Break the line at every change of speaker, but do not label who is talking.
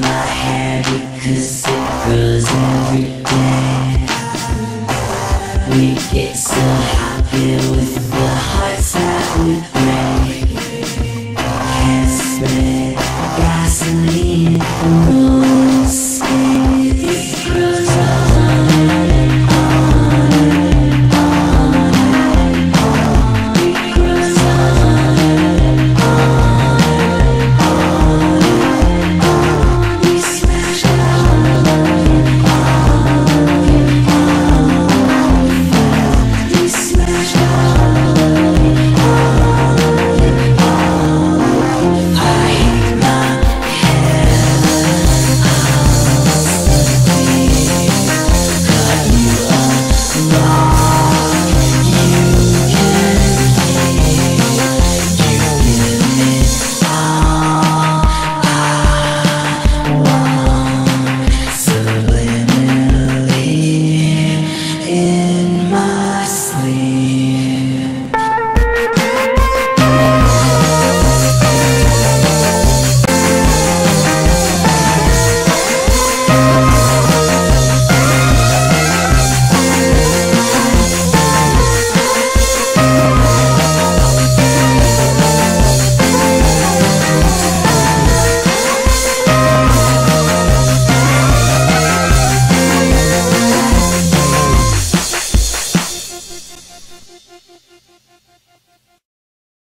my hair because it grows every day. We get so happy with the hearts that